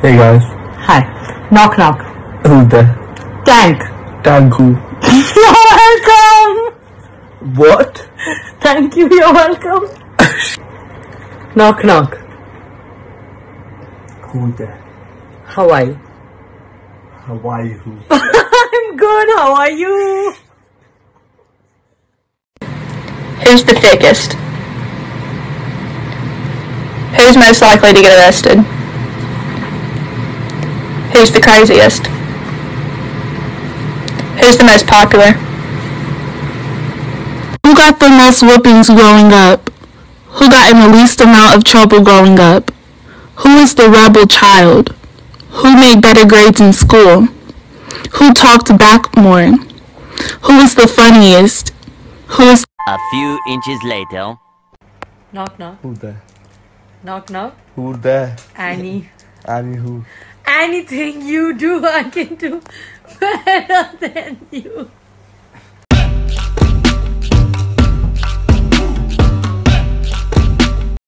Hey guys. Hi. Knock knock. Who's there? Tank. Tangu. You're welcome. What? Thank you. You're welcome. knock knock. Who's there? Hawaii. Hawaii who? I'm good. How are you? Who's the thickest? Who's most likely to get arrested? Who's the craziest? Who's the most popular? Who got the most whoopings growing up? Who got in the least amount of trouble growing up? Who is the rebel child? Who made better grades in school? Who talked back more? Who is the funniest? Who is A few inches later. Knock knock. Who's there? Knock knock. Who's there? Annie. Annie who? Anything you do, I can do better than you.